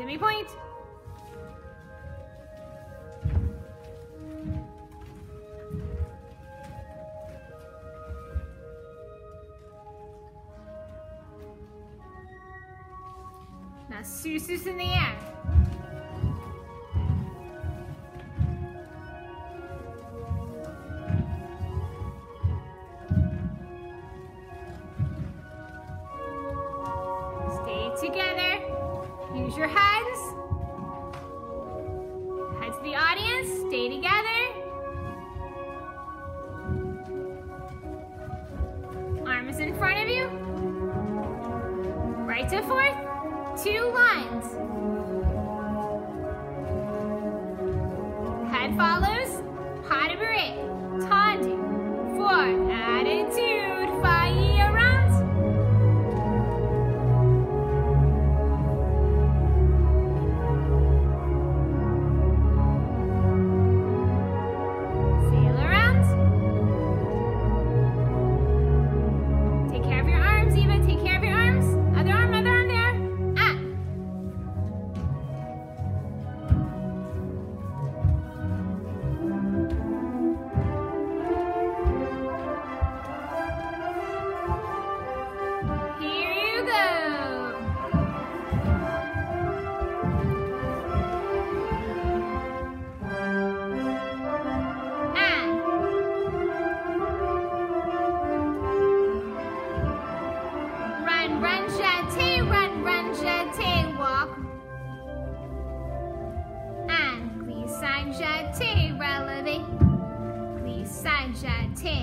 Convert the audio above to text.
demi pointe. Now sous-sus in the air. Use your heads. Head to the audience. Stay together. Arms in front of you. Right to fourth. Two lines. Head follows. Jeté, relevé. Glissade, jeté,